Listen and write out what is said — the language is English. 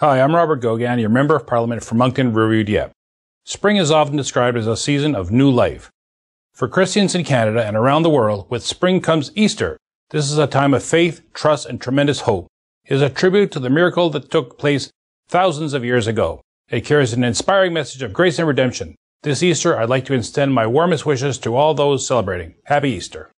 Hi, I'm Robert Goguen, your Member of Parliament for Moncton Rouge Dieppe. Spring is often described as a season of new life. For Christians in Canada and around the world, with spring comes Easter. This is a time of faith, trust, and tremendous hope. It is a tribute to the miracle that took place thousands of years ago. It carries an inspiring message of grace and redemption. This Easter, I'd like to extend my warmest wishes to all those celebrating. Happy Easter.